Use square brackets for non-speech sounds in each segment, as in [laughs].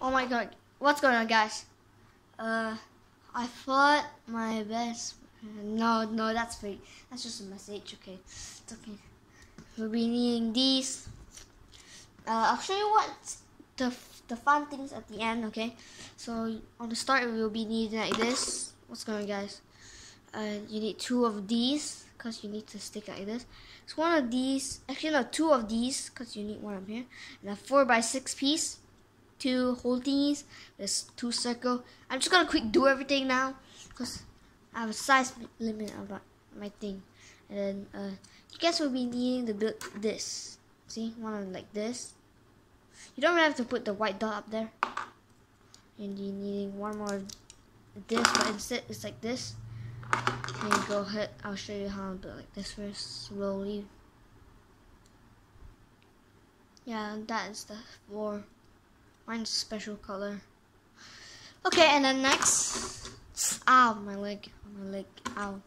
Oh my god. What's going on, guys? Uh, I thought my best. No, no, that's fake. That's just a message. Okay, it's okay. We'll be needing these. Uh, I'll show you what the the fun things at the end. Okay, so on the start we'll be needing like this. What's going on, guys? Uh, you need two of these because you need to stick like this. It's one of these. Actually, no, two of these because you need one up here. And a four by six piece two whole thingies. There's two circle. I'm just gonna quick do everything now because I have a size limit of my thing. And then uh, you guys will be needing to build this. See, one of like this. You don't really have to put the white dot up there. And you're needing one more this, but instead it's like this. And go ahead, I'll show you how to build like this first, slowly. Yeah, that is the floor. Mine's special color. Okay, and then next, ow, my leg, my leg, ow.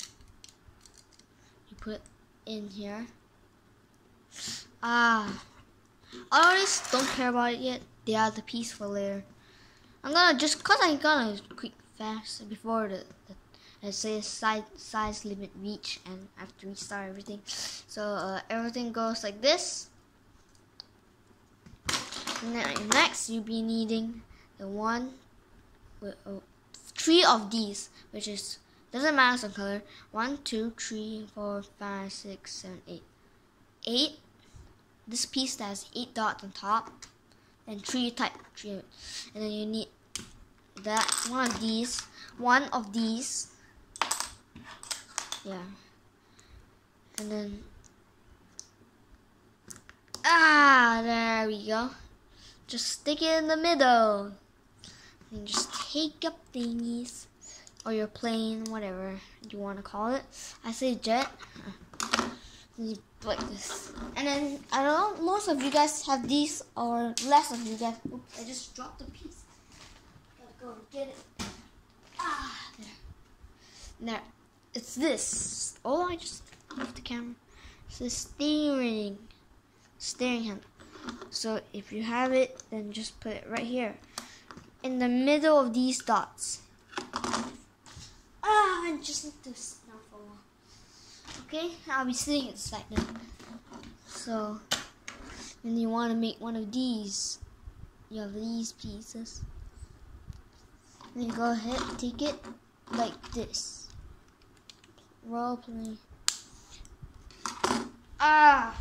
You put in here. Ah, I always don't care about it yet. They are the piece for later. I'm gonna just cause I'm gonna quick fast before the, the it says size size limit reach and I have to restart everything. So uh, everything goes like this. Next, you'll be needing the one, with, oh, three of these, which is doesn't matter some color. One, two, three, four, five, six, seven, eight. Eight. This piece that has eight dots on top, and three type three, and then you need that one of these, one of these. Yeah. And then ah, there we go just stick it in the middle. And just take up thingies. Or your plane whatever you want to call it. I say jet. You like this. And then I don't know most of you guys have these or less of you guys. Oops I just dropped a piece. Gotta go get it. Ah there. There. It's this. Oh I just left the camera. It's the steering steering handle so if you have it, then just put it right here in the middle of these dots. Ah, I just need to sit a while. Okay, I'll be sitting inside now. So, then you want to make one of these. You have these pieces. Then go ahead, take it like this. Role play. Ah.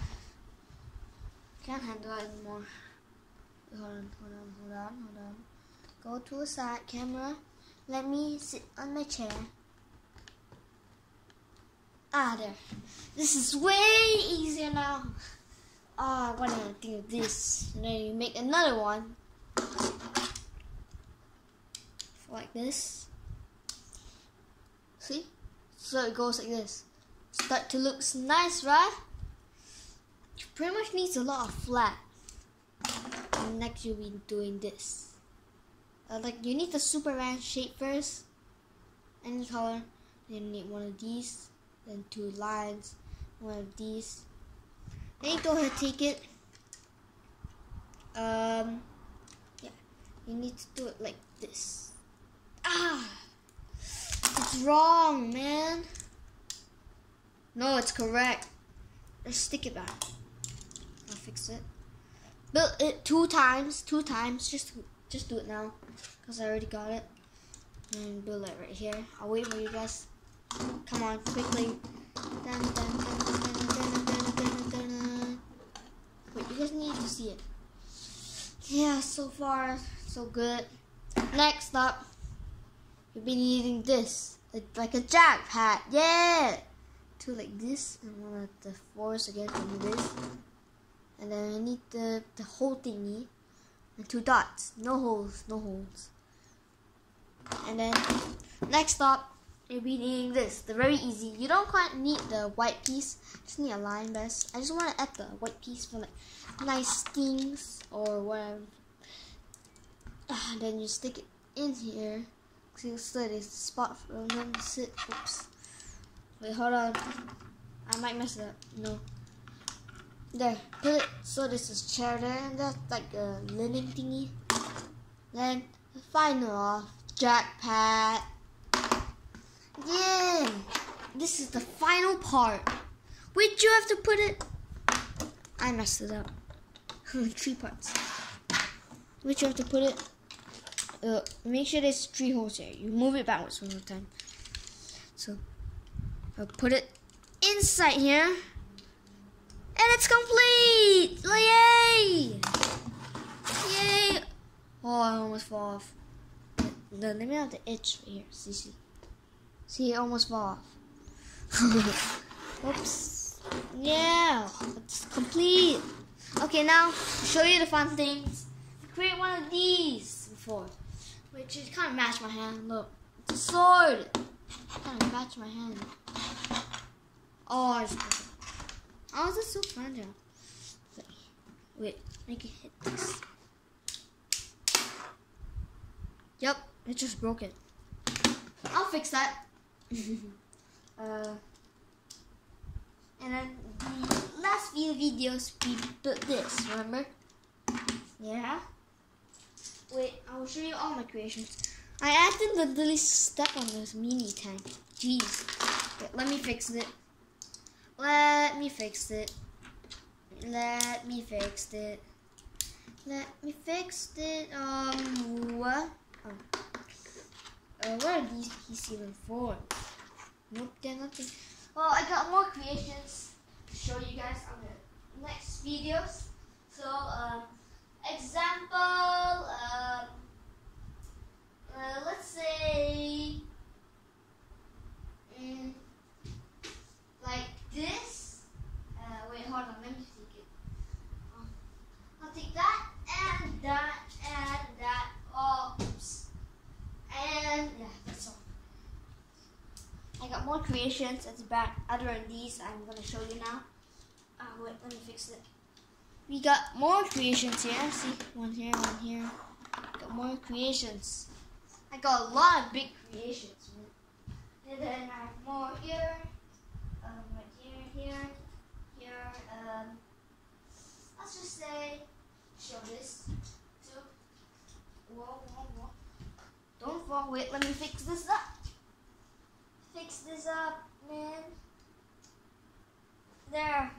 Can't handle it anymore. Hold on, hold on, hold on, hold on. Go to a side camera. Let me sit on my chair. Ah, there. This is way easier now. Ah, what do I this? And then you make another one. Like this. See? So it goes like this. Start to look nice, right? Pretty much needs a lot of flat. And next you'll be doing this. Uh, like you need the Superman shape first. Any color. Then you need one of these. Then two lines. One of these. Then you go ahead take it. Um yeah. You need to do it like this. Ah it's wrong, man. No, it's correct. Let's stick it back fix it. Build it two times, two times. Just just do it now, cause I already got it. And build it right here. I'll wait for you guys. Come on, quickly. Dun, dun, dun, wait, you guys need to see it. Yeah, so far so good. Next up, you've been needing this, like a jackpot. Yeah, two like this, and one of the fours again do this and then I need the, the whole thingy. And two dots. No holes no holes. And then next up you'll be needing this the very easy. You don't quite need the white piece. Just need a line best. I just want to add the white piece for like nice things or whatever. And then you stick it in here. See you there's a spot for them to sit oops. Wait hold on. I might mess it up. No there, put it so this is chair there, and that's like a linen thingy. Then the final jackpot. Yeah, this is the final part. Where'd you have to put it? I messed it up. [laughs] Three parts. Where'd you have to put it? Uh, make sure there's three holes here. You move it backwards one more time. So, I'll put it inside here. And it's complete! Yay! Yay! Oh, I almost fall off. Let me have the right here. See, see. See, it almost fall off. [laughs] Oops. Yeah, it's complete. Okay, now to show you the fun things. Create one of these before, which is kind of match my hand. Look, it's a sword. Kind of match my hand. Oh, I just. Oh, this is so fun, Joe. Wait, make it hit this. Yep, it just broke it. I'll fix that. [laughs] uh, and then the last few videos we built this, remember? Yeah. Wait, I will show you all my creations. I accidentally stepped on this mini tank. Jeez. Wait, let me fix it. Let me fix it. Let me fix it. Let me fix it. Um, what? Oh. Uh, what are these pieces even for? Nope, they're nothing. Well, I got more creations to show you guys on the next videos. So, um, example, um, uh, let's say, mm, like this. Uh, wait, hold on, let me take it. Um, I'll take that and that and that. Oh, oops. And yeah, that's all. I got more creations at the back other than these I'm gonna show you now. Uh, wait, let me fix it. We got more creations here. See, one here, one here. Got more creations. I got a lot of big creations. And then I have more here. Um, right here, here, here. Um, let's just say, show this. Whoa, whoa, whoa. Don't fall. Wait, let me fix this up. Fix this up, man. There.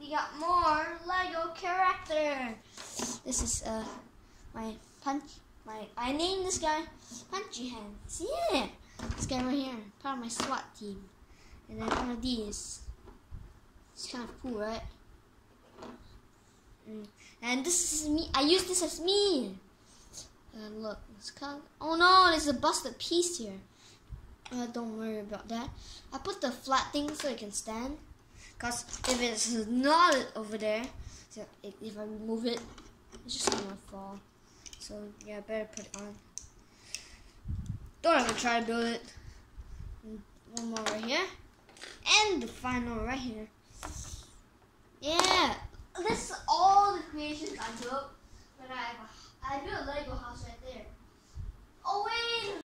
We got more Lego character. This is uh my punch my I named this guy Punchy Hands. Yeah. This guy right here, part of my SWAT team. And then one of these. It's kind of cool, right? Mm. And this is me. I use this as me. And look, it's kind of, oh no, there's a busted piece here. Uh, don't worry about that. I put the flat thing so it can stand. Cause if it's not over there, so if I remove it, it's just gonna fall. So yeah, better put it on. Don't ever try to do it. One more right here. And the final right here. Yeah. This is all the creations I built but I have a, I built a Lego house right there. Oh wait!